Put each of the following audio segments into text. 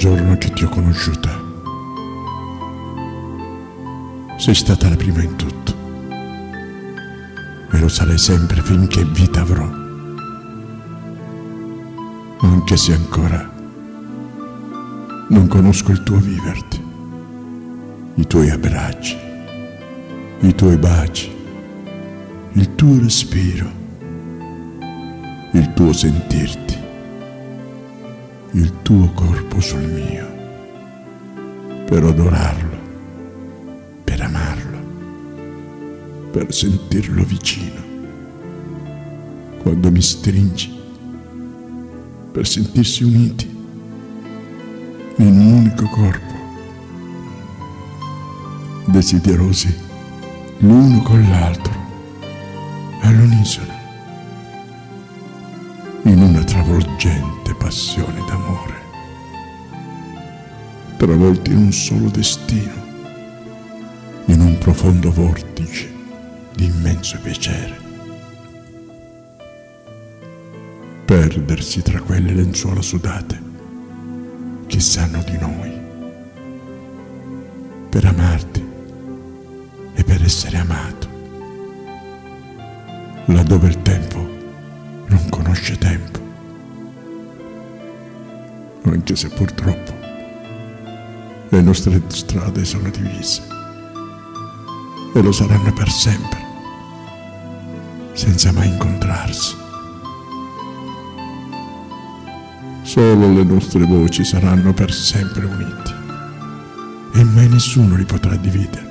giorno che ti ho conosciuta. Sei stata la prima in tutto. E lo sarai sempre finché vita avrò. Anche se ancora non conosco il tuo viverti, i tuoi abbracci, i tuoi baci, il tuo respiro, il tuo sentirti il tuo corpo sul mio, per adorarlo, per amarlo, per sentirlo vicino. Quando mi stringi, per sentirsi uniti in un unico corpo, desiderosi l'uno con l'altro, all'unisono, in una travolgente passione d'amore, travolti in un solo destino, in un profondo vortice di immenso piacere. Perdersi tra quelle lenzuola sudate che sanno di noi, per amarti e per essere amato, laddove il tempo non conosce tempo anche se purtroppo le nostre strade sono divise e lo saranno per sempre, senza mai incontrarsi. Solo le nostre voci saranno per sempre unite e mai nessuno li potrà dividere.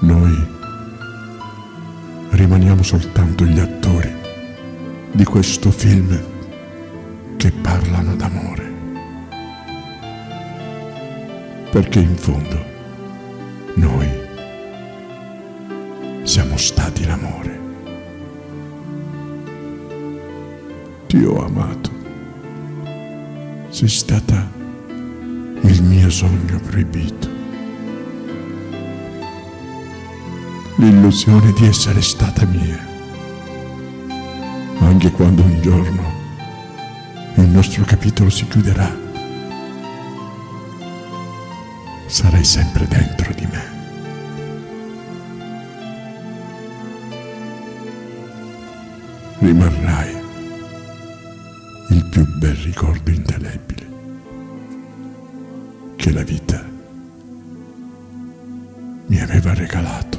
Noi rimaniamo soltanto gli attori di questo film che parlano d'amore. Perché in fondo noi siamo stati l'amore. Ti ho amato. Sei stata il mio sogno proibito. L'illusione di essere stata mia. Anche quando un giorno il nostro capitolo si chiuderà, sarai sempre dentro di me. Rimarrai il più bel ricordo indelebile che la vita mi aveva regalato.